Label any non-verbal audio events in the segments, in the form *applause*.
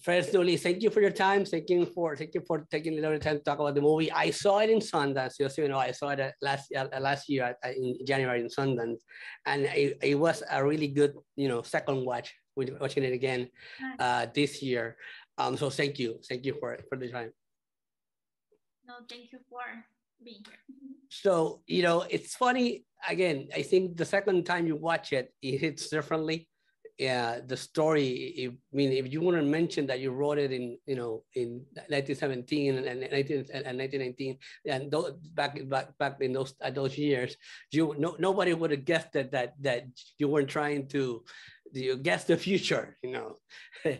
firstly, thank you for your time. Thank you for thank you for taking a little time to talk about the movie. I saw it in Sundance. Just you know, I saw it last uh, last year in January in Sundance, and it, it was a really good you know second watch. Watching it again uh, this year. Um, so thank you, thank you for for the time. No, thank you for being here. So you know, it's funny. Again, I think the second time you watch it, it hits differently yeah, the story. I mean, if you want to mention that you wrote it in, you know, in 1917 and, 19, and 1919, and those, back back back in those those years, you no, nobody would have guessed that that that you weren't trying to you guess the future, you know. *laughs*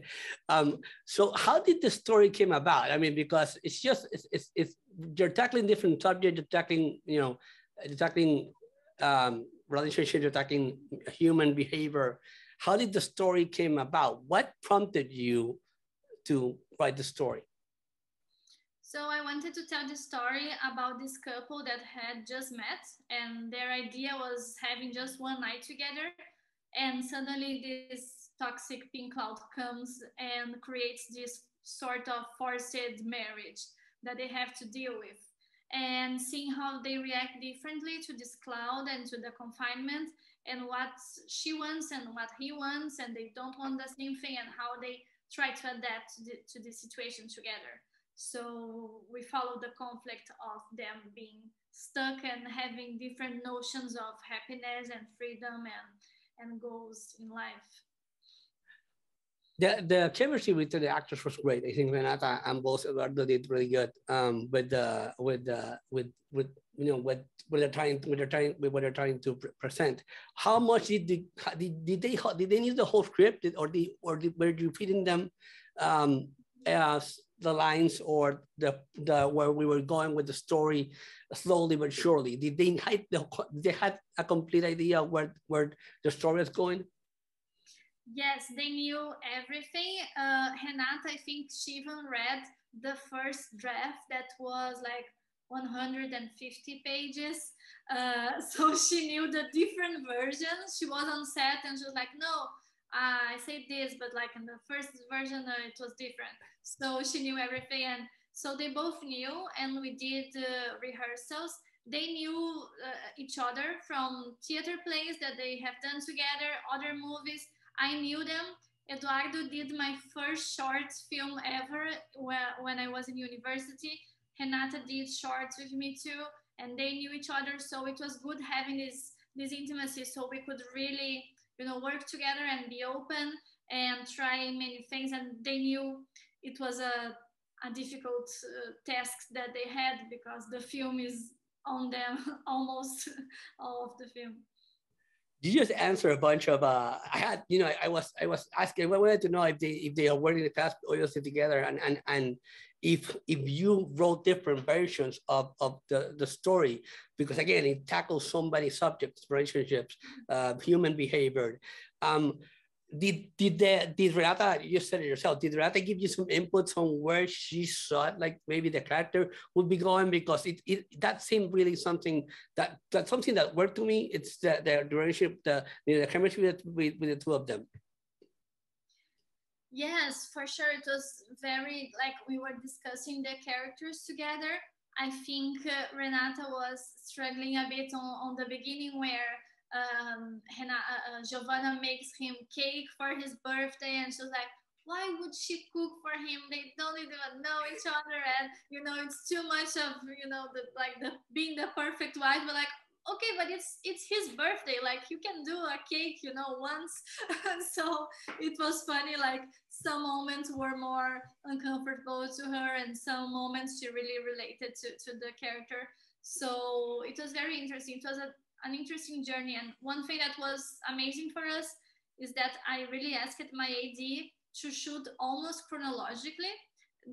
um, so how did the story came about? I mean, because it's just it's, it's, it's you're tackling different subjects, you're tackling, you know, you're tackling um, relationships, you're tackling human behavior how did the story came about? What prompted you to write the story? So I wanted to tell the story about this couple that had just met and their idea was having just one night together and suddenly this toxic pink cloud comes and creates this sort of forced marriage that they have to deal with and seeing how they react differently to this cloud and to the confinement and what she wants and what he wants and they don't want the same thing and how they try to adapt to the, to the situation together. So we follow the conflict of them being stuck and having different notions of happiness and freedom and and goals in life the the chemistry with the actors was great. I think Renata and both Eduardo did really good um, with the with the with with you know what what they're trying what they're trying what they're trying to present. How much did the did, did they did they need the whole script or the or the, were you feeding them um, as the lines or the the where we were going with the story slowly but surely? Did they had the they had a complete idea where where the story is going? Yes, they knew everything. Uh, Renata, I think she even read the first draft that was like 150 pages. Uh, *laughs* so she knew the different versions. She was on set and she was like, no, I said this, but like in the first version, uh, it was different. So she knew everything. And so they both knew, and we did uh, rehearsals. They knew uh, each other from theater plays that they have done together, other movies. I knew them. Eduardo did my first short film ever when I was in university. Renata did shorts with me too, and they knew each other. So it was good having this this intimacy, so we could really, you know, work together and be open and try many things. And they knew it was a a difficult uh, task that they had because the film is on them *laughs* almost all of the film you just answer a bunch of uh i had you know i, I was i was asking i wanted to know if they if they are working the cast oils together and and and if if you wrote different versions of of the the story. Because again it tackles so many subjects relationships uh human behavior. Um did did the did Renata you said it yourself did Renata give you some inputs on where she thought like maybe the character would be going because it, it that seemed really something that that's something that worked to me. It's the the relationship the the chemistry with, with, the two of them. Yes for sure. It was very like we were discussing the characters together. I think uh, Renata was struggling a bit on, on the beginning where um, Hannah, uh, uh, Giovana makes him cake for his birthday, and she's like, why would she cook for him? They don't even know each other, and you know, it's too much of you know the like the being the perfect wife. But like, okay, but it's it's his birthday. Like you can do a cake, you know, once. *laughs* so it was funny. Like some moments were more uncomfortable to her, and some moments she really related to to the character. So it was very interesting. It was a an interesting journey. And one thing that was amazing for us is that I really asked my AD to shoot almost chronologically.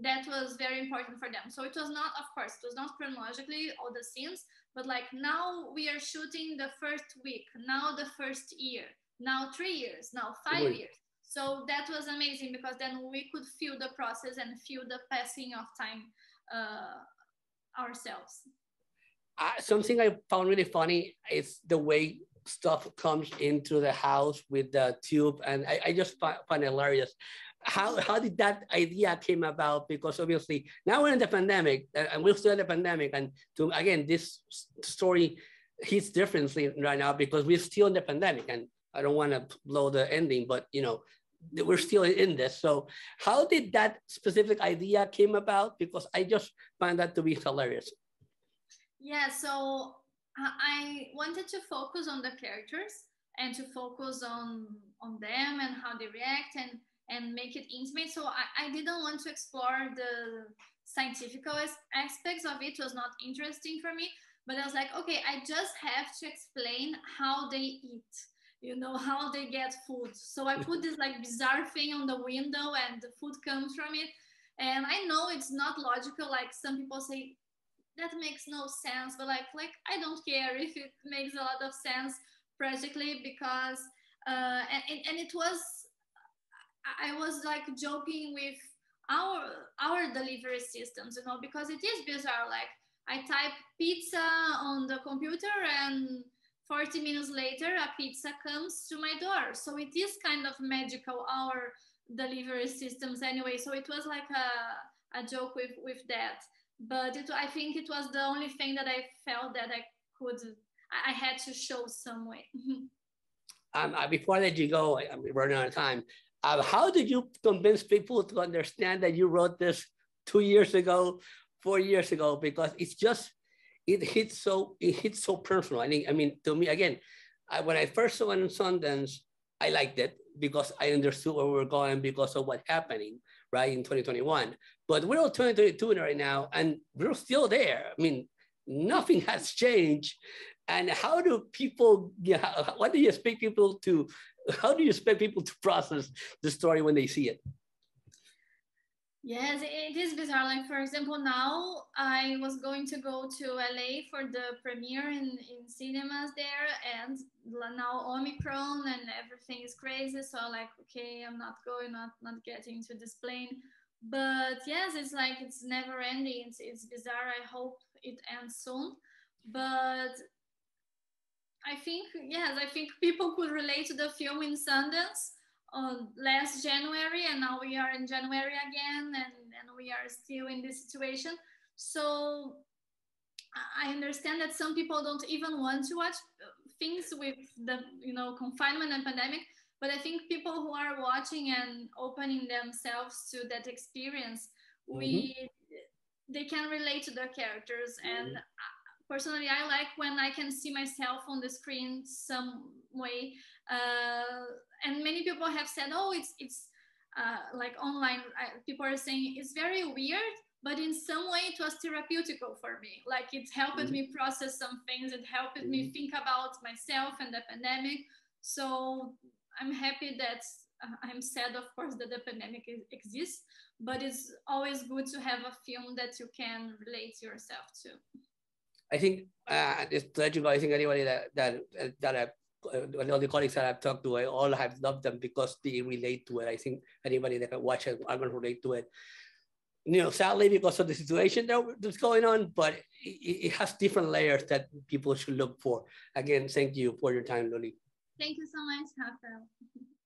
That was very important for them. So it was not, of course, it was not chronologically all the scenes, but like now we are shooting the first week, now the first year, now three years, now five Wait. years. So that was amazing because then we could feel the process and feel the passing of time uh, ourselves something I found really funny is the way stuff comes into the house with the tube, and I, I just find, find it hilarious. how how did that idea came about? Because obviously now we're in the pandemic, and we're still in the pandemic, and to again this story hits differently right now because we're still in the pandemic, and I don't want to blow the ending, but you know we're still in this. So how did that specific idea came about? Because I just find that to be hilarious. Yeah, so I wanted to focus on the characters and to focus on on them and how they react and and make it intimate. So I, I didn't want to explore the scientific aspects of it. it was not interesting for me. But I was like, okay, I just have to explain how they eat you know *laughs* how they get food so i put this like bizarre thing on the window and the food comes from it and i know it's not logical like some people say that makes no sense but like like i don't care if it makes a lot of sense practically because uh and, and it was i was like joking with our our delivery systems you know because it is bizarre. Like i type pizza on the computer and 40 minutes later a pizza comes to my door. So it is kind of magical our delivery systems anyway. So it was like a, a joke with with that but it, i think it was the only thing that i felt that i could i, I had to show some way. *laughs* Um, uh, before I let you go i'm running out of time. Uh, how did you convince people to understand that you wrote this two years ago four years ago? Because it's just it hits so it hits so personal. I think I mean to me again, I, when I first saw it in Sundance, I liked it because I understood where we were going because of what's happening right in 2021. But we're all 2022 right now, and we're still there. I mean, nothing *laughs* has changed. And how do people? What do you expect people to? How do you expect people to process the story when they see it? Yes, it is bizarre. Like for example, now I was going to go to LA for the premiere in, in cinemas there, and now Omicron and everything is crazy. So like, okay, I'm not going, not not getting to this plane. But yes, it's like it's never ending. It's it's bizarre. I hope it ends soon. But I think yes, I think people could relate to the film in Sundance on last January, and now we are in January again, and, and we are still in this situation. So I understand that some people don't even want to watch things with the you know confinement and pandemic, but I think people who are watching and opening themselves to that experience, mm-hmm. we they can relate to the characters and. Personally i like when i can see myself on the screen some way uh, and many people have said oh it's it's uh, like online. People are saying it's very weird but in some way it was therapeutical for me. Like it helped mm-hmm. me process some things. It helped mm-hmm. me think about myself and the pandemic. So i'm happy that uh, i'm sad of course that the pandemic exists but it's always good to have a film that you can relate yourself to I think uh, you know, I think anybody that that that I, uh, all the colleagues that I've talked to, I all have loved them because they relate to it. I think anybody that can watch it, going to relate to it. You know, sadly because of the situation that's going on, but it, it has different layers that people should look for. Again, thank you for your time, Luli. Thank you so much, Rafael. *laughs*